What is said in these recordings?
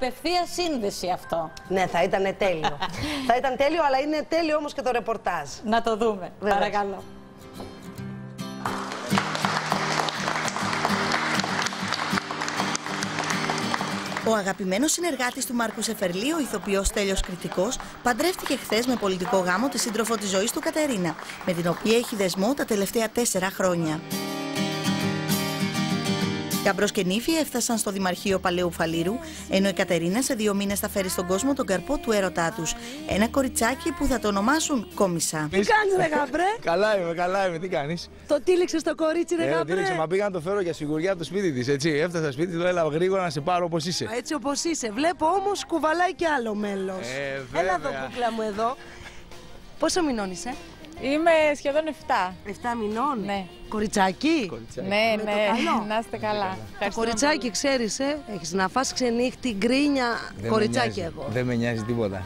απευθεία σύνδεση αυτό. Ναι, θα ήταν τέλειο. θα ήταν τέλειο, αλλά είναι τέλειο όμως και το ρεπορτάζ. Να το δούμε. Βεβαίως. Παρακαλώ. Ο αγαπημένος συνεργάτης του Μάρκου Σεφερλί, ο ηθοποιός Τέλειος Κριτικός, παντρεύτηκε χθες με πολιτικό γάμο τη σύντροφο της ζωής του Κατερίνα, με την οποία έχει δεσμό τα τελευταία τέσσερα χρόνια. Γαμπρό και νύφη έφτασαν στο Δημαρχείο Παλαιού Φαλήρου, ενώ η Κατερίνα σε δύο μήνες θα φέρει στον κόσμο τον καρπό του έρωτά τους. Ένα κοριτσάκι που θα το ονομάσουν Κόμισα. Τι κάνεις, ρε γαμπρέ; Καλά είμαι, καλά είμαι. Τι κάνεις; Το τύλιξες στο κορίτσι, ρε Ε, γαμπρέ; τύλιξε, μα πήγα να το φέρω για σιγουριά από το σπίτι της. Έτσι, έφτασα στο σπίτι, του έλα γρήγορα να σε πάρω όπως είσαι. Έτσι όπως είσαι. Βλέπω όμως κουβαλάει και άλλο μέλος. Ε, Έλα εδώ, βέβαια. κούκλα μου εδώ. Πόσο μηνών είσαι, Είμαι σχεδόν 7. 7 μηνών; Ναι. Κοριτσάκι; Ναι, Με το ναι. καλό. Να είστε καλά. Το Ευχαριστώ κοριτσάκι, ξέρεις, ε, έχεις να φας ξενύχτη, γκρίνια. Δεν με κοριτσάκι νοιάζει. εγώ. Δεν με νοιάζει τίποτα.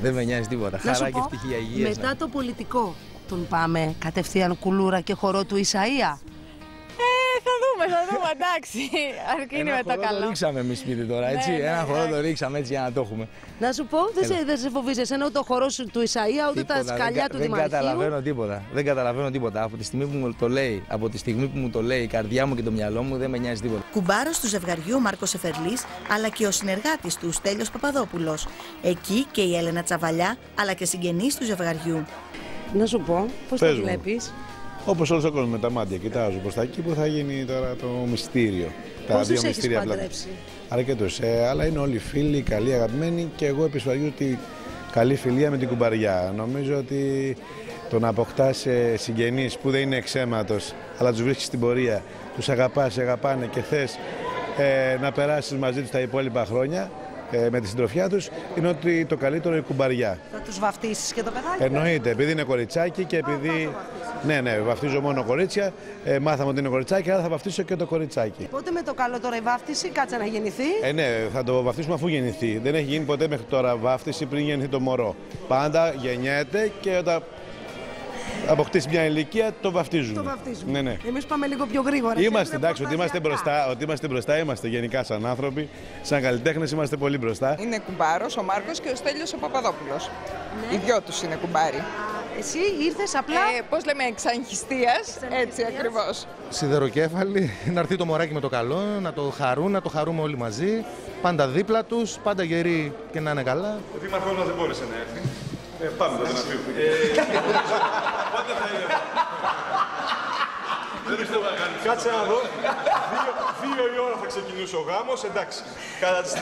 Δεν με νοιάζει τίποτα. Να σου Χαρά και πω, ευτυχία υγεία. μετά το πολιτικό, τον πάμε κατευθείαν κουλούρα και χορό του Ισαΐα. Εντάξει. Αρκεί είναι με το Το καλό. ρίξαμε εμείς σπίτι τώρα, έτσι. Ναι, ναι, Ένα χορό το εντάξει. ρίξαμε έτσι για να το έχουμε. Να σου πω, δεν σε, δεν σε φοβίζει εσένα ούτε ο χορός σου του Ισαΐα, ούτε τα Τίποτα, σκαλιά δεν, κα- του δεν Δημαρχείου; καταλαβαίνω τίποτα. Δεν καταλαβαίνω τίποτα. Από τη στιγμή που μου το λέει, από τη στιγμή που μου το λέει η καρδιά μου και το μυαλό μου, δεν με νοιάζει τίποτα. Κουμπάρο του ζευγαριού Μάρκος Σεφερλή, αλλά και ο συνεργάτης του Στέλιος Παπαδόπουλος. Εκεί και η Έλενα Τσαβαλιά, αλλά και συγγενείς του ζευγαριού. Να σου πω, πώς το Πες μου. βλέπεις; Όπως όλο ο κόσμο με τα μάτια, κοιτάζω προς τα εκεί που θα γίνει τώρα το μυστήριο. Τα Πόσους δύο έχεις μυστήρια απλά. παντρέψει; Αρκετούς. Ε, αλλά είναι όλοι φίλοι, καλοί, αγαπημένοι και εγώ επισφαγίζω ότι καλή φιλία με την κουμπαριά. Νομίζω ότι το να αποκτάς συγγενείς που δεν είναι εξαίματο, αλλά τους βρίσκεις στην πορεία, τους αγαπάς, σε αγαπάνε και θες ε, να περάσεις μαζί τους τα υπόλοιπα χρόνια ε, με τη συντροφιά τους, είναι ότι το καλύτερο η κουμπαριά. Θα τους βαφτίσεις και το παιδάκι. Εννοείται, επειδή είναι κοριτσάκι και επειδή. Ναι, ναι, βαφτίζω μόνο κορίτσια. Ε, μάθαμε ότι είναι κοριτσάκι, άρα θα βαφτίσω και το κοριτσάκι. Πότε με το καλό τώρα η βάφτιση, κάτσε να γεννηθεί; Ε, ναι, θα το βαφτίσουμε αφού γεννηθεί. Δεν έχει γίνει ποτέ μέχρι τώρα βάφτιση πριν γεννηθεί το μωρό. Πάντα γεννιέται και όταν αποκτήσει μια ηλικία το βαφτίζουμε. Το βαφτίζουμε. Ναι, ναι. Εμείς πάμε λίγο πιο γρήγορα. Είμαστε, εντάξει, ότι είμαστε, ρεπορταζιακά. μπροστά, ότι είμαστε μπροστά, είμαστε γενικά σαν άνθρωποι, σαν καλλιτέχνες, είμαστε πολύ μπροστά. Είναι κουμπάρος ο Μάρκος και ο Στέλιος ο Παπαδόπουλος. Οι δυο τους είναι κουμπάροι. Εσύ ήρθες απλά; Ε, πώς λέμε, εξαγχιστίας, έτσι ακριβώς. σιδεροκέφαλοι, να έρθει το μωράκι με το καλό, να το χαρούν, να το χαρούμε όλοι μαζί. Πάντα δίπλα τους, πάντα γεροί και να είναι καλά. Ο δήμαρχός μας δεν μπόρεσε να έρθει. Ε, πάμε τότε να φύγουμε. Πότε θα είναι; Δεν πιστεύω να κάνει. Κάτσε να δω. Δύο, δύο η ώρα θα ξεκινούσε ο γάμος. Εντάξει. Κατά τις 3.30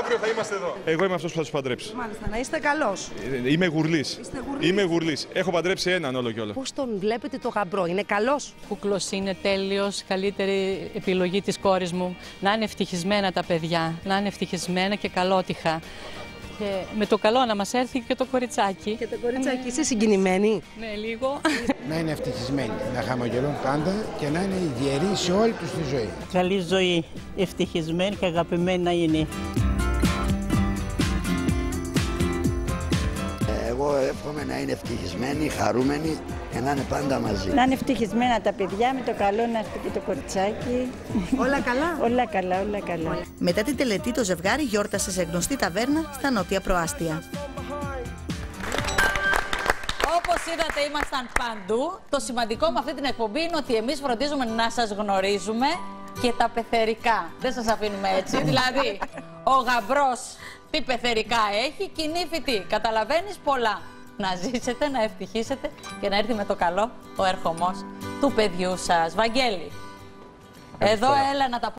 αύριο θα είμαστε εδώ. Εγώ είμαι αυτός που θα τους παντρέψει. Μάλιστα, να είστε καλός. Ε, Είμαι γουρλής. Είστε γουρλής. Είμαι γουρλής. Έχω παντρέψει έναν όλο και όλο. Πώς τον βλέπετε το γαμπρό, είναι καλός; Κούκλος είναι τέλειος, καλύτερη επιλογή της κόρης μου. Να είναι ευτυχισμένα τα παιδιά, να είναι ευτυχισμένα και καλότυχα. Και με το καλό να μας έρθει και το κοριτσάκι. Και το κοριτσάκι, είσαι συγκινημένη; Ναι, λίγο. να είναι ευτυχισμένοι, να χαμογελούν πάντα και να είναι ιδιαίτεροι σε όλη τους τη ζωή. Καλή ζωή, ευτυχισμένη και αγαπημένη να είναι. Εγώ εύχομαι να είναι ευτυχισμένοι, χαρούμενοι και να είναι πάντα μαζί. Να είναι ευτυχισμένα τα παιδιά, με το καλό να έρθει και το κοριτσάκι. Όλα καλά. όλα καλά, όλα καλά. Μετά την τελετή, το ζευγάρι γιόρτασε σε γνωστή ταβέρνα στα νότια προάστια. Όπως είδατε, ήμασταν παντού. Το σημαντικό με αυτή την εκπομπή είναι ότι εμείς φροντίζουμε να σας γνωρίζουμε και τα πεθερικά. Δεν σας αφήνουμε έτσι. δηλαδή, ο γαμπρός τι πεθερικά έχει, κοινή φυτή. Καταλαβαίνεις πολλά. Να ζήσετε, να ευτυχίσετε και να έρθει με το καλό ο ερχομός του παιδιού σας. Βαγγέλη, εδώ έλα να τα